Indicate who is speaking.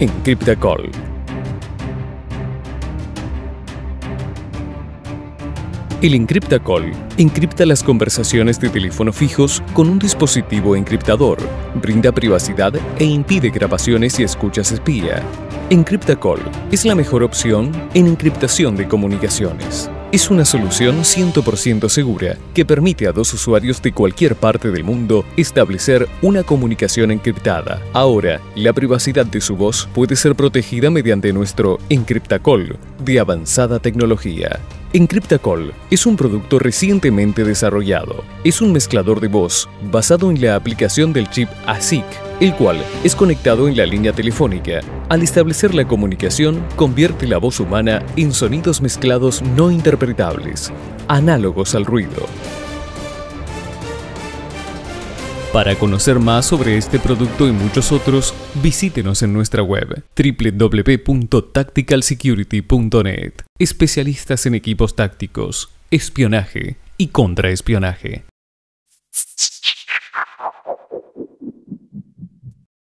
Speaker 1: Encryptacall. El Encryptacall encripta las conversaciones de teléfono fijos con un dispositivo encriptador, brinda privacidad e impide grabaciones y escuchas espía. Encryptacall es la mejor opción en encriptación de comunicaciones. Es una solución 100% segura que permite a dos usuarios de cualquier parte del mundo establecer una comunicación encriptada. Ahora, la privacidad de su voz puede ser protegida mediante nuestro Encryptacall de avanzada tecnología. Encryptacall es un producto recientemente desarrollado. Es un mezclador de voz basado en la aplicación del chip ASIC, el cual es conectado en la línea telefónica. Al establecer la comunicación, convierte la voz humana en sonidos mezclados no interpretables, análogos al ruido. Para conocer más sobre este producto y muchos otros, visítenos en nuestra web www.tacticalsecurity.net. Especialistas en equipos tácticos, espionaje y contraespionaje.